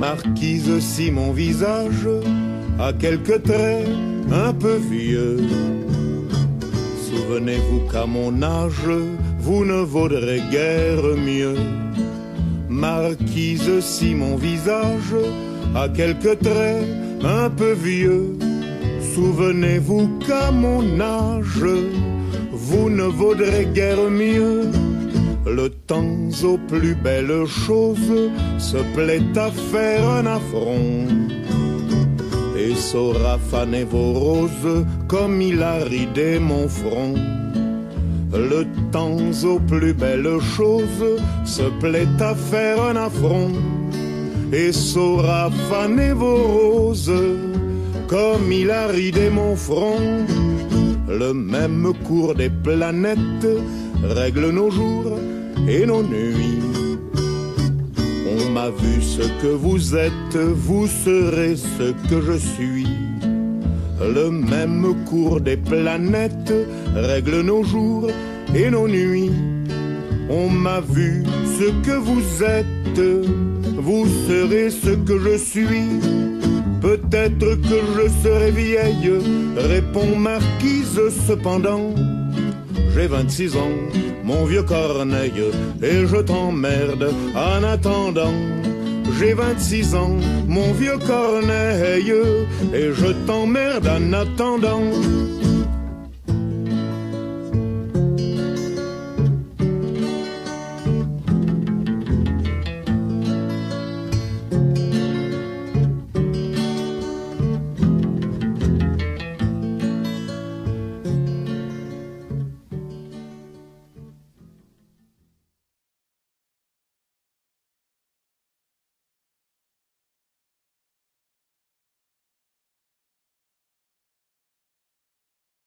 Marquise, si mon visage a quelques traits un peu vieux, souvenez-vous qu'à mon âge, vous ne vaudrez guère mieux. Marquise, si mon visage a quelques traits un peu vieux, souvenez-vous qu'à mon âge, vous ne vaudrez guère mieux. Le temps aux plus belles choses se plaît à faire un affront et saura faner vos roses comme il a ridé mon front. Le temps aux plus belles choses se plaît à faire un affront et saura faner vos roses comme il a ridé mon front. Le même cours des planètes règle nos jours et nos nuits. On m'a vu ce que vous êtes, vous serez ce que je suis. Le même cours des planètes règle nos jours et nos nuits. On m'a vu ce que vous êtes, vous serez ce que je suis. Peut-être que je serai vieille, répond Marquise cependant. J'ai 26 ans, mon vieux Corneille, et je t'emmerde en attendant. J'ai 26 ans, mon vieux Corneille, et je t'emmerde en attendant.